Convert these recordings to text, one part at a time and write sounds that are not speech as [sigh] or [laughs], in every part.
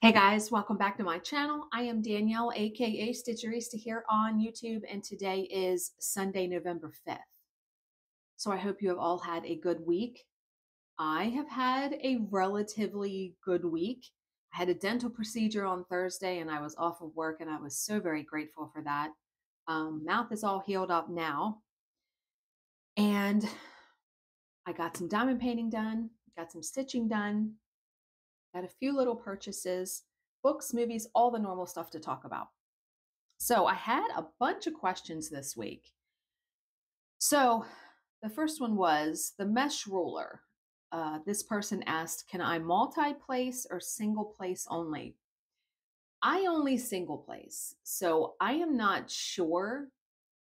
Hey guys, welcome back to my channel. I am Danielle, aka Stitcherista here on YouTube, and today is Sunday, November 5th. So I hope you have all had a good week. I have had a relatively good week. I had a dental procedure on Thursday and I was off of work, and I was so very grateful for that. Um, mouth is all healed up now. And I got some diamond painting done, got some stitching done, Got a few little purchases, books, movies, all the normal stuff to talk about. So I had a bunch of questions this week. So the first one was the mesh ruler. Uh, this person asked, Can I multi place or single place only? I only single place. So I am not sure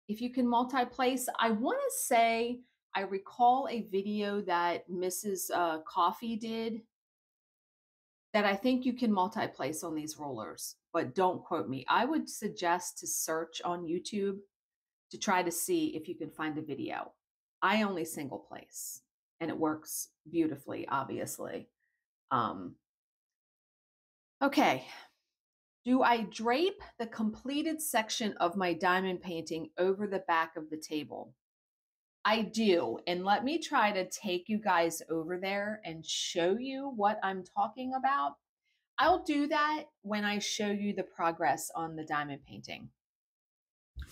if you can multi place. I want to say I recall a video that Mrs. Uh, Coffee did that I think you can multi-place on these rollers, but don't quote me. I would suggest to search on YouTube to try to see if you can find a video. I only single place and it works beautifully, obviously. Um, okay. Do I drape the completed section of my diamond painting over the back of the table? I do. And let me try to take you guys over there and show you what I'm talking about. I'll do that when I show you the progress on the diamond painting.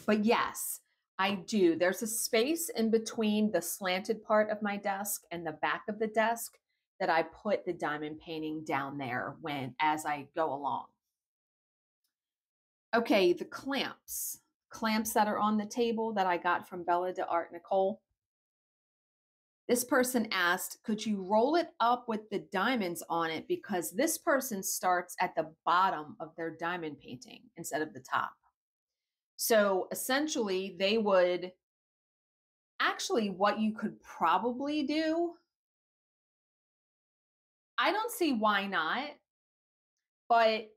But yes, I do. There's a space in between the slanted part of my desk and the back of the desk that I put the diamond painting down there when as I go along. Okay, the clamps clamps that are on the table that I got from Bella de Art Nicole. This person asked, could you roll it up with the diamonds on it? Because this person starts at the bottom of their diamond painting instead of the top. So essentially, they would actually, what you could probably do, I don't see why not, but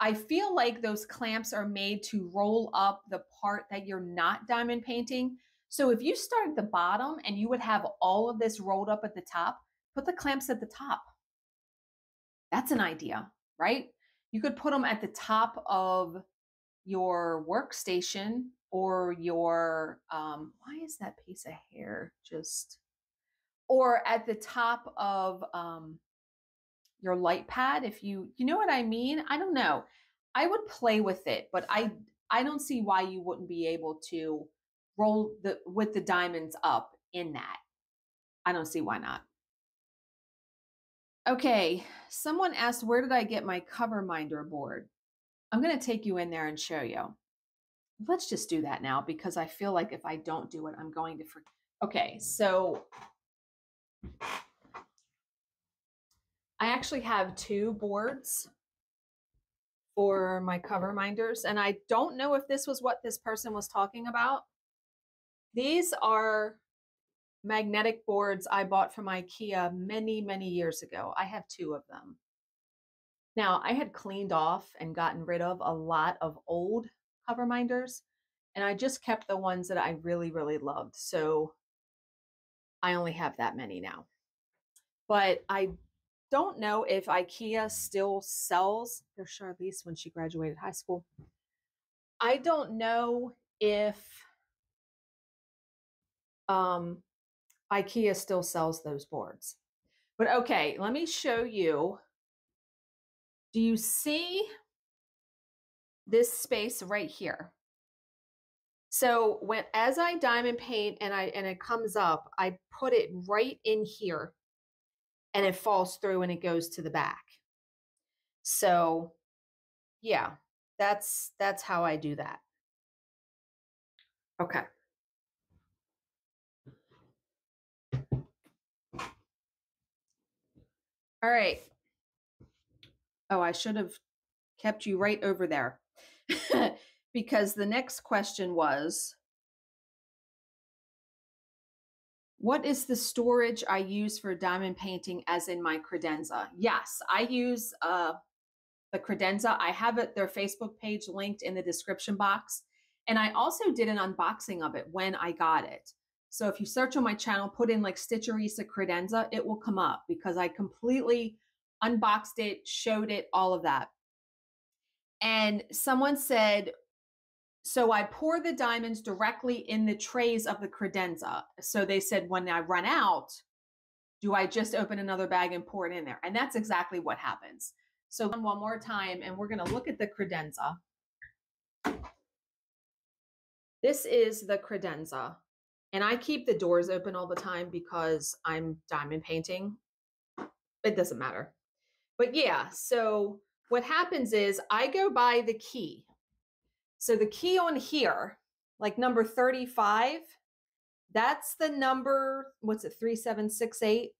I feel like those clamps are made to roll up the part that you're not diamond painting. So if you start at the bottom and you would have all of this rolled up at the top, put the clamps at the top. That's an idea, right? You could put them at the top of your workstation or your, um, why is that piece of hair just, or at the top of um, your light pad if you you know what I mean? I don't know. I would play with it, but I I don't see why you wouldn't be able to roll the with the diamonds up in that. I don't see why not. Okay, someone asked where did I get my cover minder board? I'm going to take you in there and show you. Let's just do that now because I feel like if I don't do it, I'm going to forget. Okay, so I actually have two boards for my cover minders, and I don't know if this was what this person was talking about. These are magnetic boards I bought from IKEA many, many years ago. I have two of them. Now, I had cleaned off and gotten rid of a lot of old cover minders, and I just kept the ones that I really, really loved. So I only have that many now. But I don't know if IKEA still sells their Charlize when she graduated high school. I don't know if um, IKEA still sells those boards. But okay, let me show you. Do you see this space right here? So when as I diamond paint and I and it comes up, I put it right in here and it falls through and it goes to the back. So yeah, that's that's how I do that. Okay. All right. Oh, I should have kept you right over there [laughs] because the next question was What is the storage I use for diamond painting as in my credenza? Yes, I use uh, the credenza. I have it, their Facebook page linked in the description box. And I also did an unboxing of it when I got it. So if you search on my channel, put in like Stitcherista credenza, it will come up because I completely unboxed it, showed it, all of that. And someone said, so I pour the diamonds directly in the trays of the credenza. So they said, when I run out, do I just open another bag and pour it in there? And that's exactly what happens. So one more time, and we're going to look at the credenza. This is the credenza. And I keep the doors open all the time because I'm diamond painting. It doesn't matter. But yeah, so what happens is I go by the key. So the key on here, like number 35, that's the number, what's it, 3768?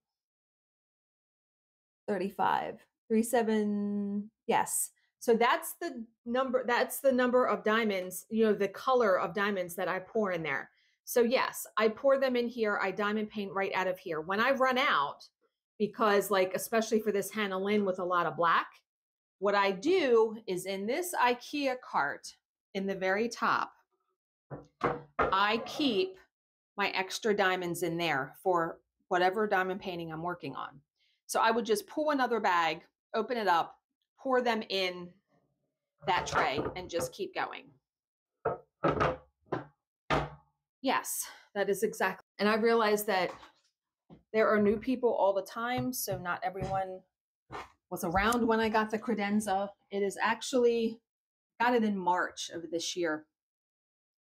35. 37, yes. So that's the number, that's the number of diamonds, you know, the color of diamonds that I pour in there. So yes, I pour them in here. I diamond paint right out of here. When I run out, because like, especially for this Hannah Lynn with a lot of black, what I do is in this Ikea cart in the very top, I keep my extra diamonds in there for whatever diamond painting I'm working on. So I would just pull another bag, open it up, pour them in that tray, and just keep going. Yes, that is exactly. And I realized that there are new people all the time, so not everyone was around when I got the credenza. It is actually got it in March of this year.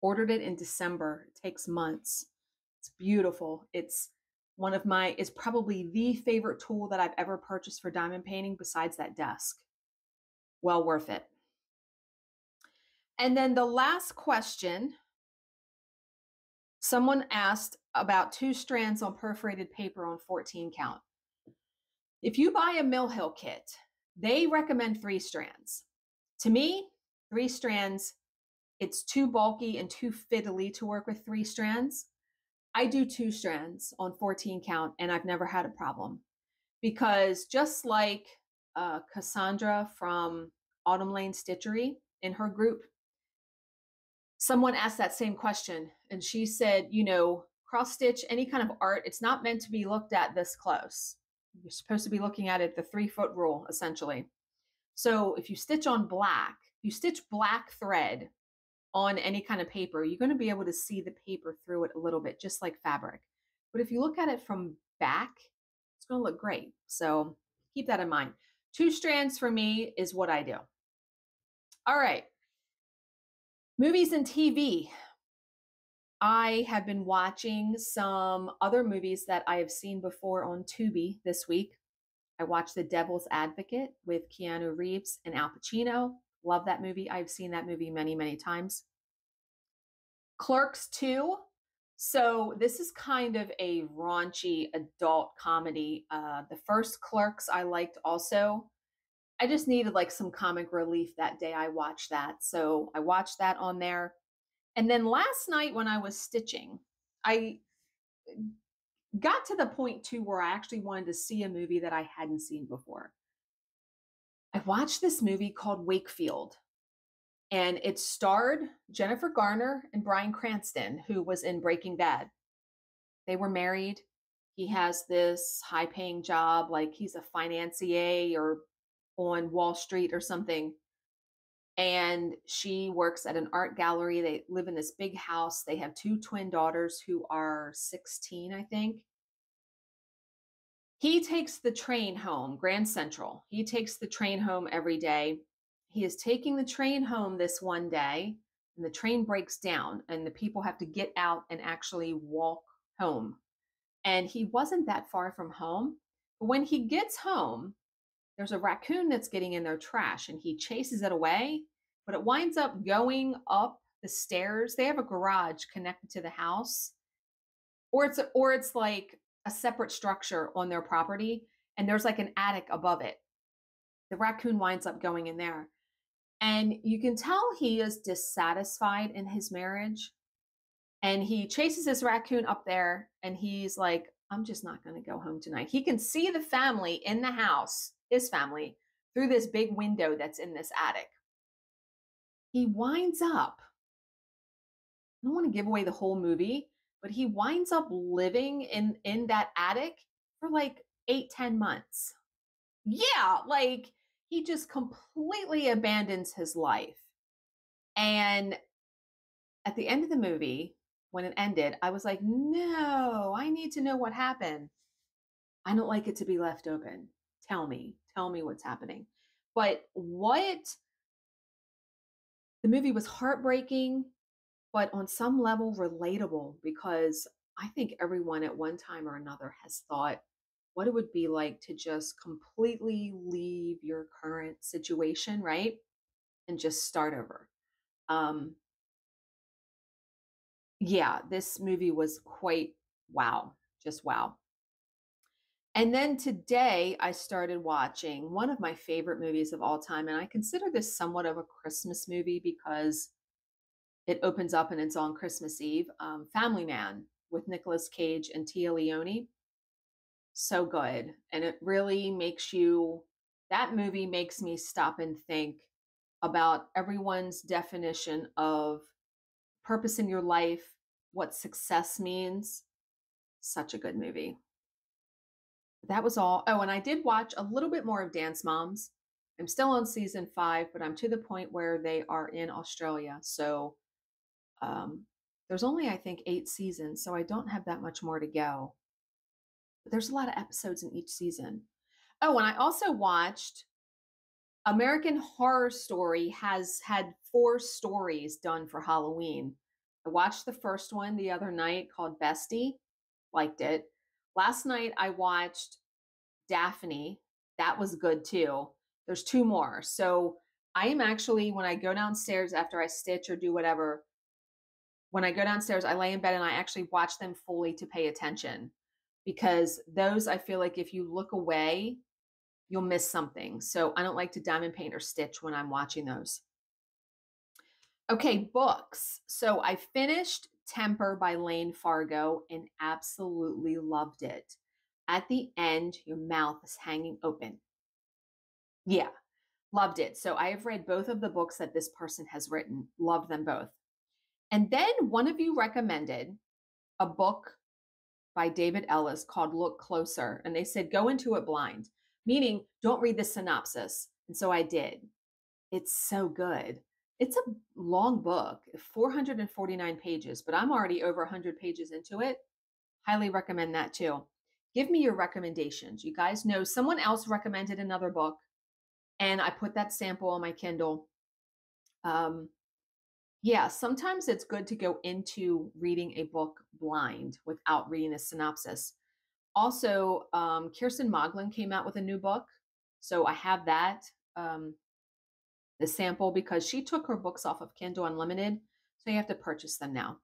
Ordered it in December. It takes months. It's beautiful. It's one of my is probably the favorite tool that I've ever purchased for diamond painting besides that desk. Well worth it. And then the last question someone asked about two strands on perforated paper on 14 count. If you buy a Mill Hill kit, they recommend three strands. To me, three strands, it's too bulky and too fiddly to work with three strands. I do two strands on 14 count and I've never had a problem because just like uh, Cassandra from Autumn Lane Stitchery in her group, someone asked that same question and she said, you know, cross stitch, any kind of art, it's not meant to be looked at this close. You're supposed to be looking at it the three foot rule, essentially. So if you stitch on black, you stitch black thread on any kind of paper, you're going to be able to see the paper through it a little bit, just like fabric. But if you look at it from back, it's going to look great. So keep that in mind. Two strands for me is what I do. All right. Movies and TV. I have been watching some other movies that I have seen before on Tubi this week. I watched The Devil's Advocate with Keanu Reeves and Al Pacino. Love that movie. I've seen that movie many, many times. Clerks 2. So this is kind of a raunchy adult comedy. Uh, the first Clerks I liked also. I just needed like some comic relief that day I watched that. So I watched that on there. And then last night when I was stitching, I got to the point too where I actually wanted to see a movie that I hadn't seen before. I watched this movie called Wakefield, and it starred Jennifer Garner and Bryan Cranston, who was in Breaking Bad. They were married. He has this high paying job, like he's a financier or on Wall Street or something. And she works at an art gallery. They live in this big house. They have two twin daughters who are 16, I think. He takes the train home, Grand Central. He takes the train home every day. He is taking the train home this one day, and the train breaks down, and the people have to get out and actually walk home. And he wasn't that far from home. But when he gets home, there's a raccoon that's getting in their trash, and he chases it away, but it winds up going up the stairs. They have a garage connected to the house, or it's or it's like a separate structure on their property and there's like an attic above it. The raccoon winds up going in there. And you can tell he is dissatisfied in his marriage. And he chases this raccoon up there and he's like, I'm just not going to go home tonight. He can see the family in the house, his family, through this big window that's in this attic. He winds up, I don't want to give away the whole movie, but he winds up living in in that attic for like eight ten months yeah, like he just completely abandons his life. And at the end of the movie, when it ended, I was like, no, I need to know what happened. I don't like it to be left open. Tell me, tell me what's happening. But what the movie was heartbreaking, but on some level relatable because I think everyone at one time or another has thought what it would be like to just completely leave your current situation, right? And just start over. Um, yeah, this movie was quite wow, just wow. And then today I started watching one of my favorite movies of all time. And I consider this somewhat of a Christmas movie because it opens up and it's on Christmas Eve. Um, Family Man with Nicolas Cage and Téa Leoni. So good. And it really makes you, that movie makes me stop and think about everyone's definition of purpose in your life, what success means. Such a good movie. That was all. Oh, and I did watch a little bit more of Dance Moms. I'm still on season five, but I'm to the point where they are in Australia. So um, there's only, I think, eight seasons. So I don't have that much more to go. But there's a lot of episodes in each season. Oh, and I also watched American Horror Story has had four stories done for Halloween. I watched the first one the other night called Bestie, liked it. Last night I watched Daphne. That was good too. There's two more. So I am actually, when I go downstairs after I stitch or do whatever, when I go downstairs, I lay in bed and I actually watch them fully to pay attention because those I feel like if you look away, you'll miss something. So I don't like to diamond paint or stitch when I'm watching those. Okay, books. So I finished Temper by Layne Fargo and absolutely loved it. At the end, your mouth is hanging open. Yeah, loved it. So I have read both of the books that this person has written, loved them both. And then one of you recommended a book by David Ellis called Look Closer. And they said, go into it blind, meaning don't read the synopsis. And so I did. It's so good. It's a long book, 449 pages, but I'm already over 100 pages into it. Highly recommend that too. Give me your recommendations. You guys know someone else recommended another book, and I put that sample on my Kindle. Um, yeah, sometimes it's good to go into reading a book blind without reading a synopsis. Also, um, Kiersten Modglin came out with a new book. So I have that, um, the sample, because she took her books off of Kindle Unlimited. So you have to purchase them now.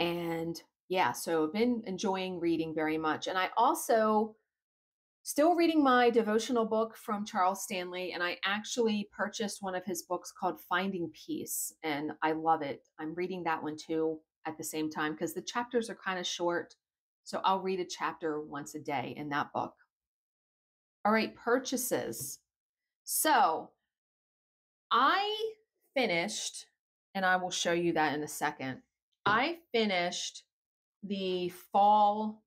And yeah, so I've been enjoying reading very much. And I also Still reading my devotional book from Charles Stanley, and I actually purchased one of his books called Finding Peace, and I love it. I'm reading that one too at the same time because the chapters are kind of short. So I'll read a chapter once a day in that book. All right, purchases. So I finished, and I will show you that in a second. I finished the fall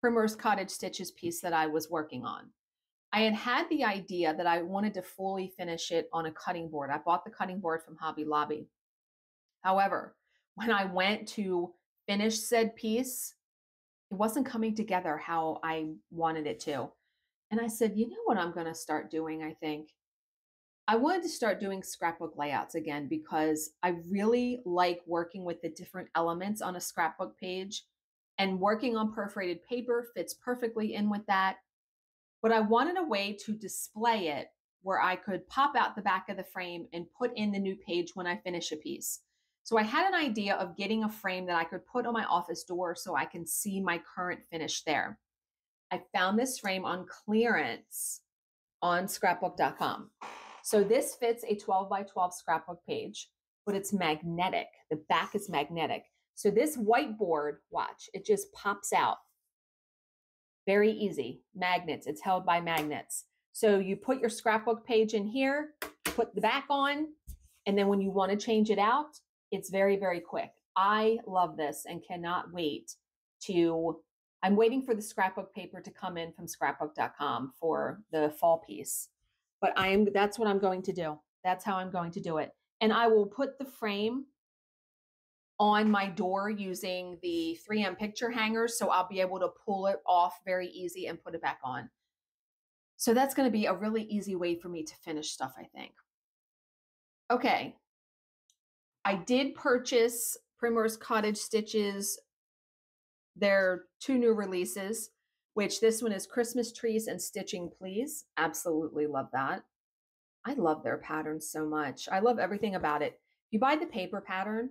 Primrose Cottage Stitches piece that I was working on. I had had the idea that I wanted to fully finish it on a cutting board. I bought the cutting board from Hobby Lobby. However, [laughs] when I went to finish said piece, it wasn't coming together how I wanted it to. And I said, you know what I'm going to start doing, I think? I wanted to start doing scrapbook layouts again because I really like working with the different elements on a scrapbook page and working on perforated paper fits perfectly in with that. But I wanted a way to display it where I could pop out the back of the frame and put in the new page when I finish a piece. So I had an idea of getting a frame that I could put on my office door so I can see my current finish there. I found this frame on clearance on scrapbook.com. So this fits a 12 by 12 scrapbook page, but it's magnetic. The back is magnetic. So this whiteboard, watch, it just pops out. Very easy. Magnets, it's held by magnets. So you put your scrapbook page in here, put the back on, and then when you want to change it out, it's very, very quick. I love this and cannot wait to I'm waiting for the scrapbook paper to come in from scrapbook.com for the fall piece. But I am that's what I'm going to do. That's how I'm going to do it. And I will put the frame on my door using the 3M picture hangers so I'll be able to pull it off very easy and put it back on. So that's going to be a really easy way for me to finish stuff, I think. Okay. I did purchase Primrose Cottage Stitches their two new releases, which this one is Christmas Trees and Stitching Please. Absolutely love that. I love their patterns so much. I love everything about it. You buy the paper pattern,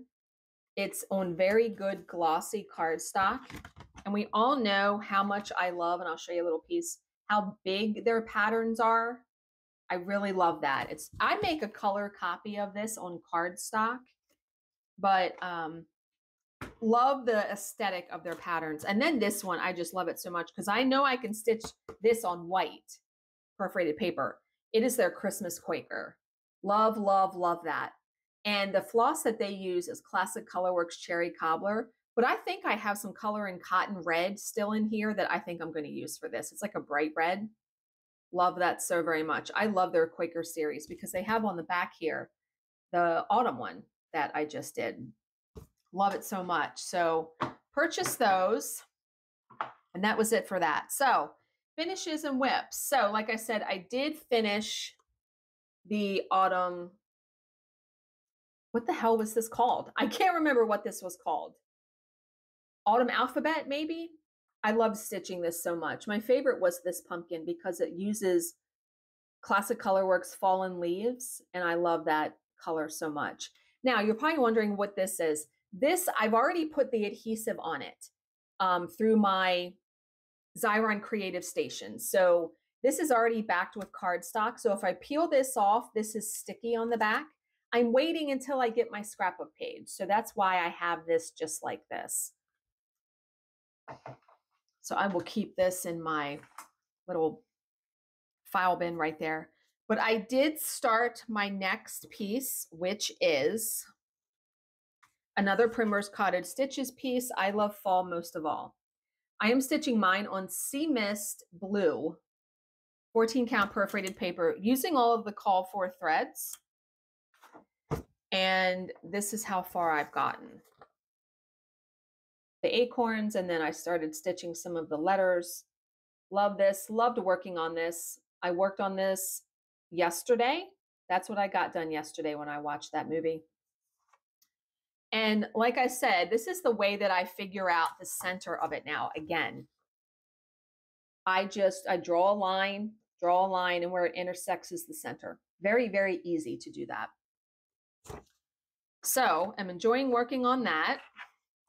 it's on very good glossy cardstock. And we all know how much I love, and I'll show you a little piece, how big their patterns are. I really love that. It's I make a color copy of this on cardstock, but um love the aesthetic of their patterns. And then this one, I just love it so much because I know I can stitch this on white perforated paper. It is their Christmas Quaker. Love, love, love that. And the floss that they use is Classic Colorworks Cherry Cobbler. But I think I have some color in cotton red still in here that I think I'm going to use for this. It's like a bright red. Love that so very much. I love their Quaker series because they have on the back here the autumn one that I just did. Love it so much. So purchase those. And that was it for that. So finishes and WIPs. So like I said, I did finish the autumn. What the hell was this called? I can't remember what this was called. Autumn alphabet, maybe? I love stitching this so much. My favorite was this pumpkin because it uses Classic Colorworks Fallen Leaves, and I love that color so much. Now, you're probably wondering what this is. This, I've already put the adhesive on it um, through my Xyron Creative Station. So this is already backed with cardstock. So if I peel this off, this is sticky on the back. I'm waiting until I get my scrapbook page. So that's why I have this just like this. So I will keep this in my little file bin right there. But I did start my next piece, which is Another Primrose Cottage Stitches piece. I love fall most of all. I am stitching mine on Sea Mist Blue 14 count perforated paper using all of the call for threads. And this is how far I've gotten. The acorns, and then I started stitching some of the letters. Love this. Loved working on this. I worked on this yesterday. That's what I got done yesterday when I watched that movie. And like I said, this is the way that I figure out the center of it now. Again, I just, I draw a line, draw a line, and where it intersects is the center. Very, very easy to do that. So I'm enjoying working on that.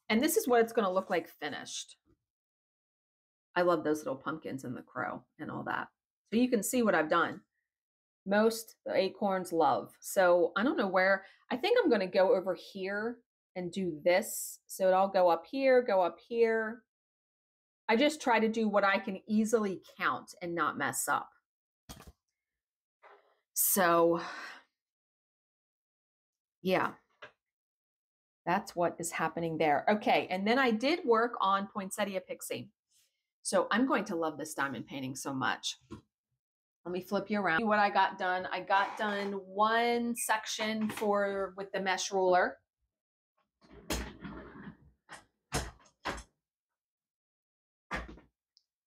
And this is what it's going to look like finished. I love those little pumpkins and the crow and all that. So you can see what I've done. Most the acorns love. So I don't know where, I think I'm going to go over here and do this. So it'll go up here, go up here. I just try to do what I can easily count and not mess up. So yeah, that's what is happening there. Okay, and then I did work on Poinsettia Pixie. So I'm going to love this diamond painting so much. Let me flip you around. What I got done, I got done one section for with the mesh ruler.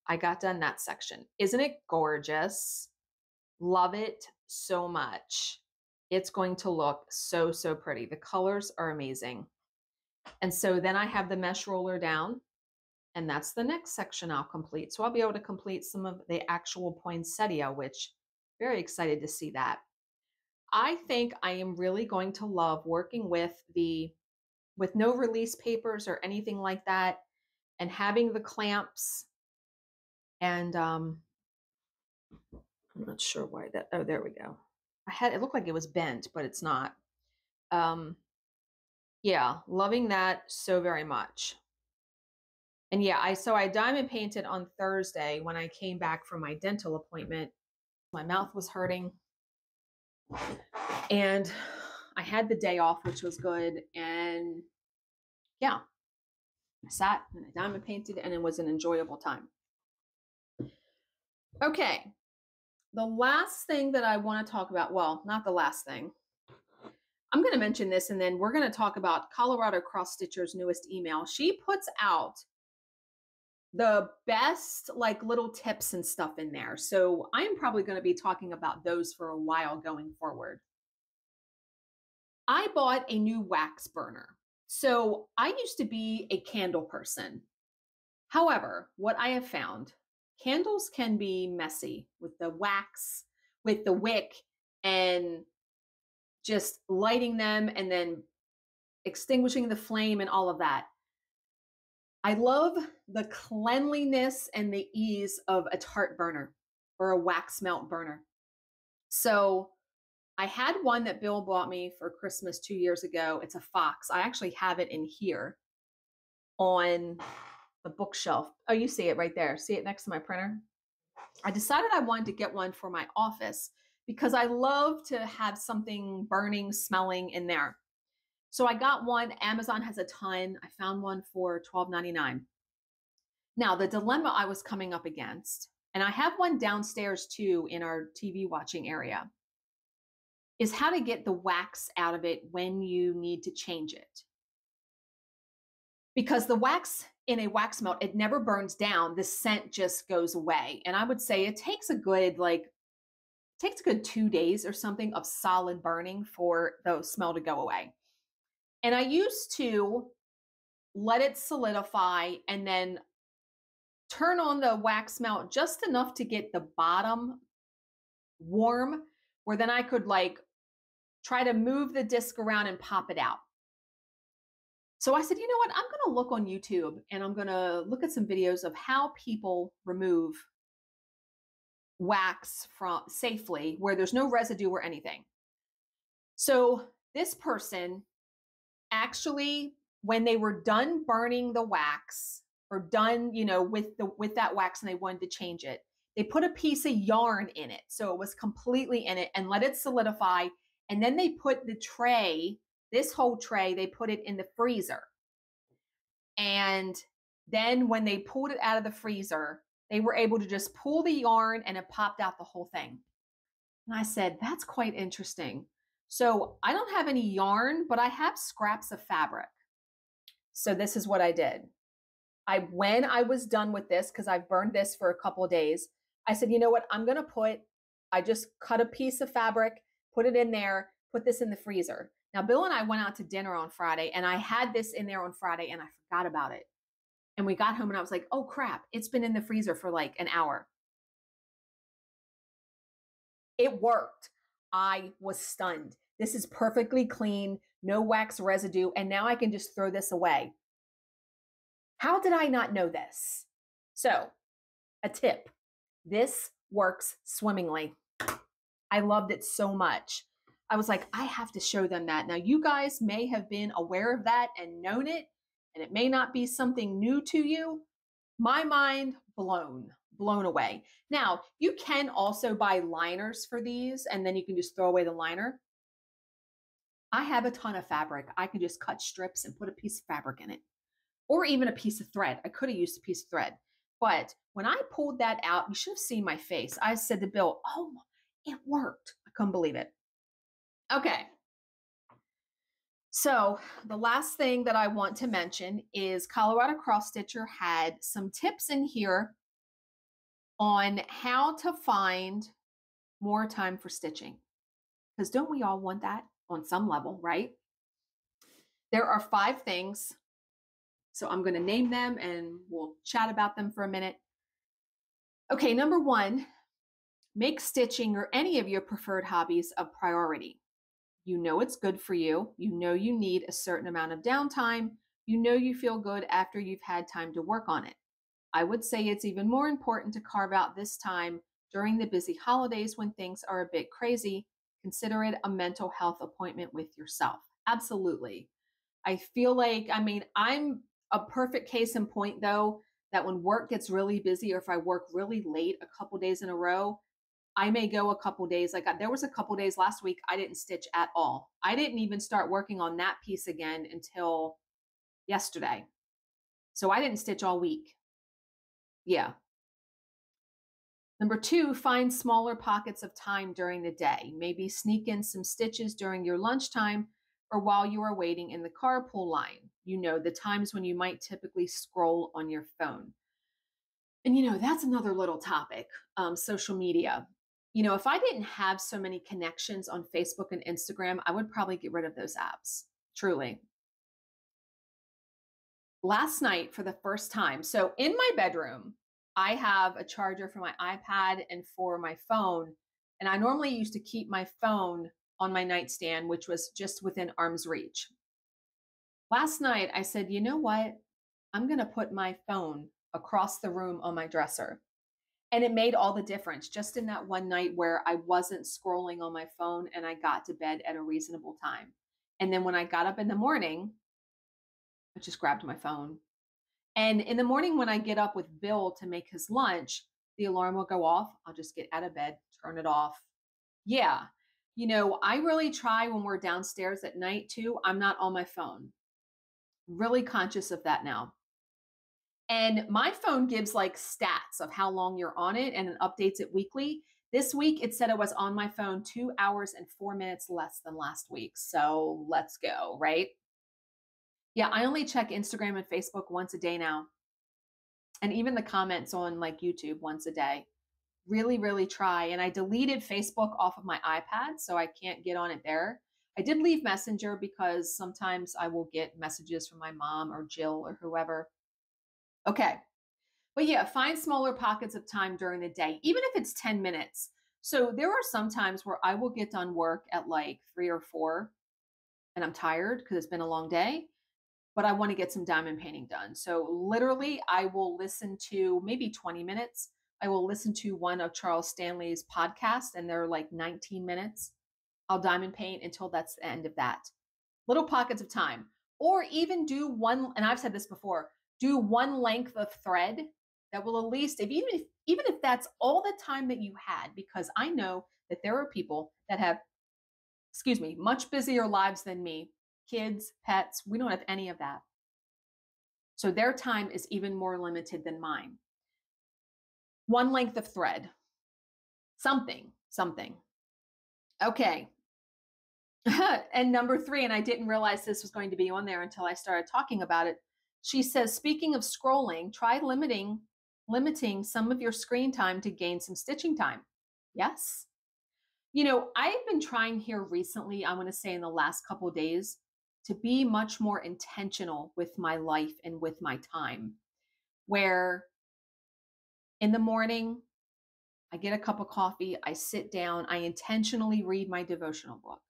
I got done that section. Isn't it gorgeous? Love it so much. It's going to look so, so pretty. The colors are amazing. And so then I have the mesh roller down and that's the next section I'll complete. So I'll be able to complete some of the actual poinsettia, which very excited to see that. I think I am really going to love working with the with no release papers or anything like that and having the clamps and um, I'm not sure why that, oh, there we go. I had, it looked like it was bent, but it's not. Um, yeah, loving that so very much. And yeah, I, so I diamond painted on Thursday when I came back from my dental appointment. My mouth was hurting. And I had the day off, which was good. And yeah, I sat and I diamond painted, and it was an enjoyable time. Okay, the last thing that I want to talk about, well, not the last thing. I'm going to mention this and then we're going to talk about Colorado Cross Stitcher's newest email. She puts out the best like little tips and stuff in there. So I'm probably going to be talking about those for a while going forward. I bought a new wax burner. So I used to be a candle person. However, what I have found candles can be messy with the wax, with the wick, and just lighting them and then extinguishing the flame and all of that. I love the cleanliness and the ease of a tart burner or a wax melt burner. So I had one that Bill bought me for Christmas two years ago. It's a Fox. I actually have it in here on the bookshelf. Oh, you see it right there. See it next to my printer? I decided I wanted to get one for my office because I love to have something burning, smelling in there. So I got one. Amazon has a ton. I found one for $12.99. Now, the dilemma I was coming up against, and I have one downstairs too in our TV watching area, is how to get the wax out of it when you need to change it. Because the wax in a wax melt, it never burns down. The scent just goes away. And I would say it takes a good, like, takes a good two days or something of solid burning for the smell to go away. And I used to let it solidify and then turn on the wax melt just enough to get the bottom warm, where then I could like try to move the disc around and pop it out. So I said, you know what? I'm going to look on YouTube and I'm going to look at some videos of how people remove wax from safely where there's no residue or anything. So this person actually when they were done burning the wax or done, you know, with the with that wax and they wanted to change it, they put a piece of yarn in it so it was completely in it and let it solidify and then they put the tray this whole tray, they put it in the freezer. And then when they pulled it out of the freezer, they were able to just pull the yarn and it popped out the whole thing. And I said, that's quite interesting. So I don't have any yarn, but I have scraps of fabric. So this is what I did. I when I was done with this, because I've burned this for a couple days, I said, you know what? I'm gonna put, I just cut a piece of fabric, put it in there, put this in the freezer. Now, Bill and I went out to dinner on Friday, and I had this in there on Friday, and I forgot about it. And we got home, and I was like, oh crap, it's been in the freezer for like an hour. It worked. I was stunned. This is perfectly clean, no wax residue, and now I can just throw this away. How did I not know this? So, a tip this works swimmingly. I loved it so much. I was like, I have to show them that. Now, you guys may have been aware of that and known it, and it may not be something new to you. My mind blown, blown away. Now, you can also buy liners for these, and then you can just throw away the liner. I have a ton of fabric. I can just cut strips and put a piece of fabric in it, or even a piece of thread. I could have used a piece of thread. But when I pulled that out, you should have seen my face. I said to Bill, Oh, it worked. I couldn't believe it. Okay. So, the last thing that I want to mention is Colorado Cross Stitcher had some tips in here on how to find more time for stitching. Because don't we all want that on some level, right? There are five things. So, I'm going to name them and we'll chat about them for a minute. Okay, number one, make stitching or any of your preferred hobbies a priority. You know it's good for you. You know you need a certain amount of downtime. You know you feel good after you've had time to work on it. I would say it's even more important to carve out this time during the busy holidays when things are a bit crazy. Consider it a mental health appointment with yourself. Absolutely. I feel like, I mean, I'm a perfect case in point though, that when work gets really busy or if I work really late a couple days in a row, I may go a couple days. Like there was a couple days last week I didn't stitch at all. I didn't even start working on that piece again until yesterday. So I didn't stitch all week. Yeah. Number two, find smaller pockets of time during the day. Maybe sneak in some stitches during your lunchtime or while you are waiting in the carpool line. You know, the times when you might typically scroll on your phone. And, you know, that's another little topic um, social media. You know, if I didn't have so many connections on Facebook and Instagram, I would probably get rid of those apps, truly. Last night, for the first time, so in my bedroom, I have a charger for my iPad and for my phone. And I normally used to keep my phone on my nightstand, which was just within arm's reach. Last night, I said, you know what? I'm going to put my phone across the room on my dresser. And it made all the difference just in that one night where I wasn't scrolling on my phone and I got to bed at a reasonable time. And then when I got up in the morning, I just grabbed my phone. And in the morning, when I get up with Bill to make his lunch, the alarm will go off. I'll just get out of bed, turn it off. Yeah. You know, I really try when we're downstairs at night too. I'm not on my phone. Really conscious of that now. And my phone gives like stats of how long you're on it and it updates it weekly. This week it said it was on my phone two hours and four minutes less than last week. So let's go, right? Yeah, I only check Instagram and Facebook once a day now. And even the comments on like YouTube once a day. Really, really try. And I deleted Facebook off of my iPad, so I can't get on it there. I did leave Messenger because sometimes I will get messages from my mom or Jill or whoever. Okay. But yeah, find smaller pockets of time during the day, even if it's 10 minutes. So there are some times where I will get done work at like three or four and I'm tired because it's been a long day but I want to get some diamond painting done. So literally, I will listen to maybe 20 minutes. I will listen to one of Charles Stanley's podcasts, and they're like 19 minutes. I'll diamond paint until that's the end of that. Little pockets of time, or even do one. And I've said this before: do one length of thread that will at least, if even if even if that's all the time that you had, because I know that there are people that have, excuse me, much busier lives than me kids, pets. We don't have any of that. So their time is even more limited than mine. One length of thread, something, something. Okay. [laughs] and number three, and I didn't realize this was going to be on there until I started talking about it. She says, speaking of scrolling, try limiting limiting some of your screen time to gain some stitching time. Yes. You know, I've been trying here recently, I want to say in the last couple days, to be much more intentional with my life and with my time. Where in the morning, I get a cup of coffee, I sit down, I intentionally read my devotional book.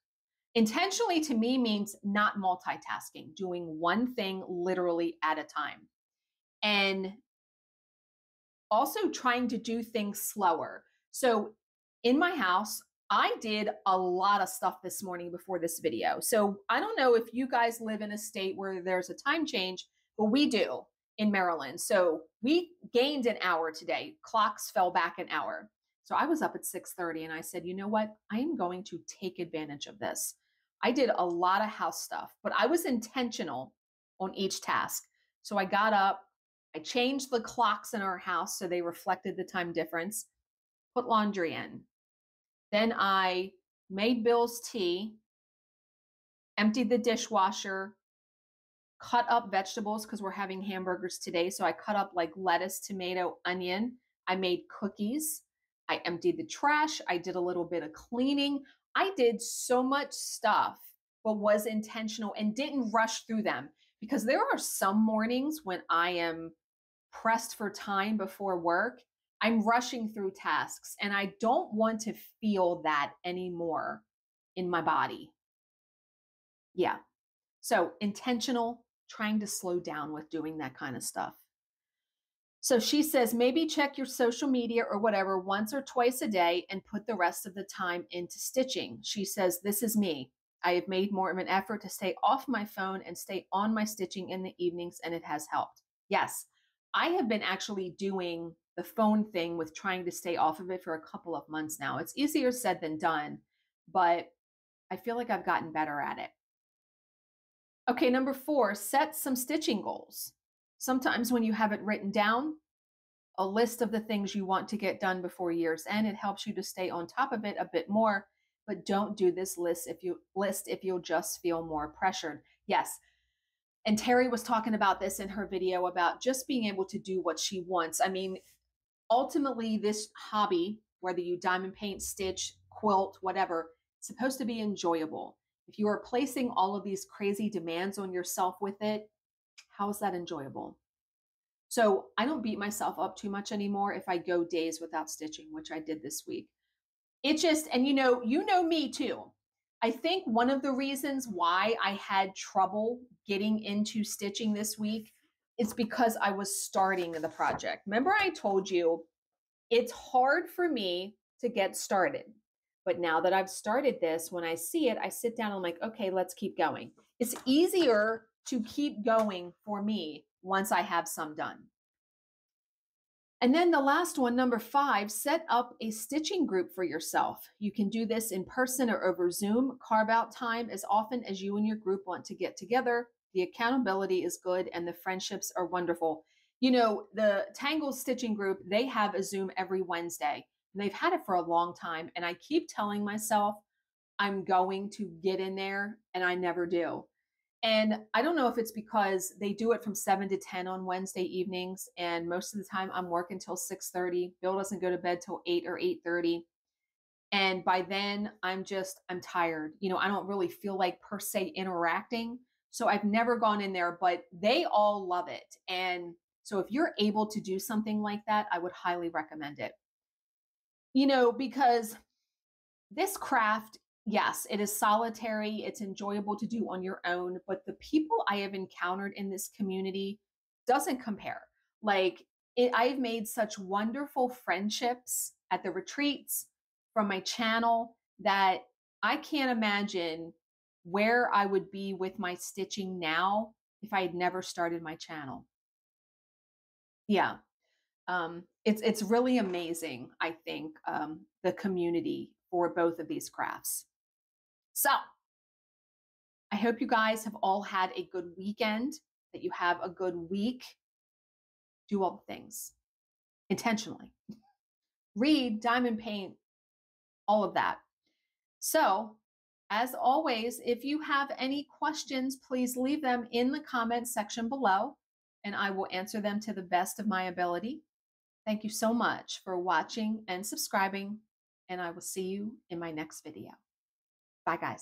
Intentionally to me means not multitasking, doing one thing literally at a time. And also trying to do things slower. So in my house, I did a lot of stuff this morning before this video. So I don't know if you guys live in a state where there's a time change, but we do in Maryland. So we gained an hour today. Clocks fell back an hour. So I was up at 6:30 and I said, "You know what? I am going to take advantage of this." I did a lot of house stuff, but I was intentional on each task. So I got up, I changed the clocks in our house so they reflected the time difference, put laundry in, then I made Bill's tea, emptied the dishwasher, cut up vegetables because we're having hamburgers today. So I cut up like lettuce, tomato, onion. I made cookies. I emptied the trash. I did a little bit of cleaning. I did so much stuff, but was intentional and didn't rush through them because there are some mornings when I am pressed for time before work I'm rushing through tasks and I don't want to feel that anymore in my body. Yeah. So intentional, trying to slow down with doing that kind of stuff. So she says maybe check your social media or whatever once or twice a day and put the rest of the time into stitching. She says, This is me. I have made more of an effort to stay off my phone and stay on my stitching in the evenings, and it has helped. Yes, I have been actually doing the phone thing with trying to stay off of it for a couple of months now. It's easier said than done, but I feel like I've gotten better at it. Okay, number four, set some stitching goals. Sometimes when you have it written down, a list of the things you want to get done before year's end, it helps you to stay on top of it a bit more. But don't do this list if you list if you'll just feel more pressured. Yes. And Terry was talking about this in her video about just being able to do what she wants. I mean, ultimately, this hobby, whether you diamond paint, stitch, quilt, whatever, it's supposed to be enjoyable. If you are placing all of these crazy demands on yourself with it, how is that enjoyable? So I don't beat myself up too much anymore if I go days without stitching, which I did this week. It just, and you know, you know me too. I think one of the reasons why I had trouble getting into stitching this week is because I was starting the project. Remember, I told you it's hard for me to get started. But now that I've started this, when I see it, I sit down and I'm like, okay, let's keep going. It's easier to keep going for me once I have some done. And then the last one, number five, set up a stitching group for yourself. You can do this in person or over Zoom. Carve out time as often as you and your group want to get together. The accountability is good and the friendships are wonderful. You know, the Tangle Stitching Group, they have a Zoom every Wednesday. And they've had it for a long time. And I keep telling myself I'm going to get in there, and I never do. And I don't know if it's because they do it from 7 to 10 on Wednesday evenings and most of the time I'm working till 6:30. Bill doesn't go to bed till 8 or 8:30. And by then I'm just I'm tired. You know, I don't really feel like per se interacting. So I've never gone in there, but they all love it. And so if you're able to do something like that, I would highly recommend it. You know, because this craft yes, it is solitary, it's enjoyable to do on your own, but the people I have encountered in this community doesn't compare. Like it, I've made such wonderful friendships at the retreats from my channel that I can't imagine where I would be with my stitching now if I had never started my channel. Yeah. Um, it's it's really amazing, I think, um, the community for both of these crafts. So I hope you guys have all had a good weekend, that you have a good week. Do all the things intentionally. Read, diamond paint, all of that. So, as always, if you have any questions, please leave them in the comment section below and I will answer them to the best of my ability. Thank you so much for watching and subscribing, and I will see you in my next video. Bye, guys.